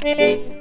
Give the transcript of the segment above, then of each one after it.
Thank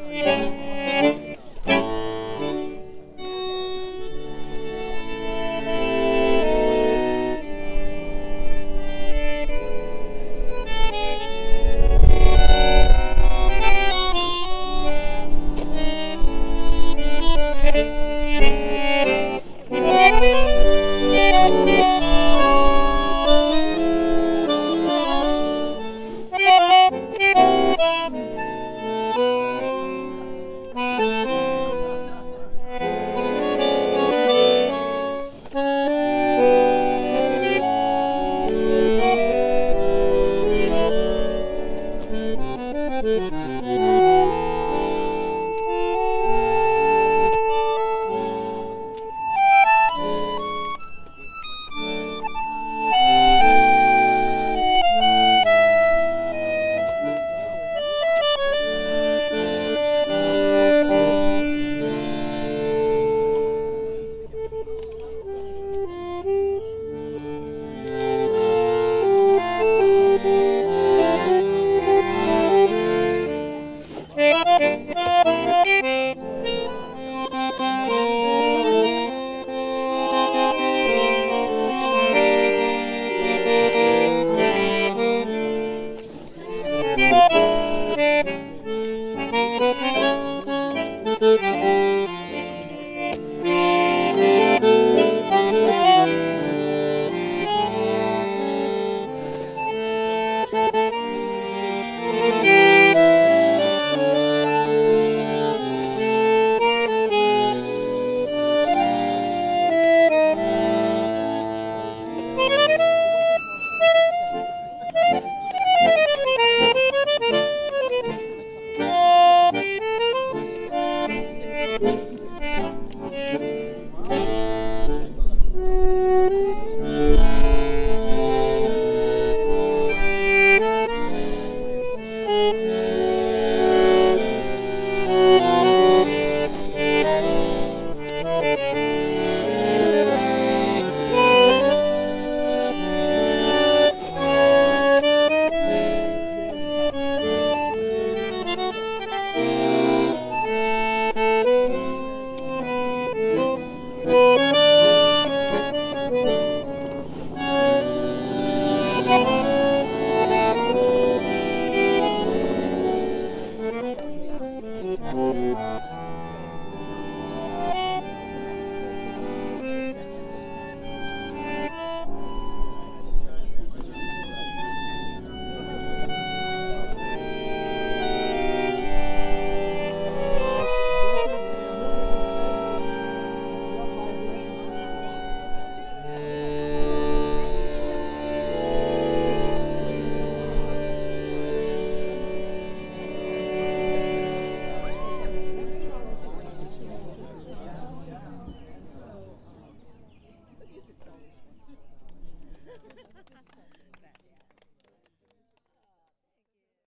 Bye.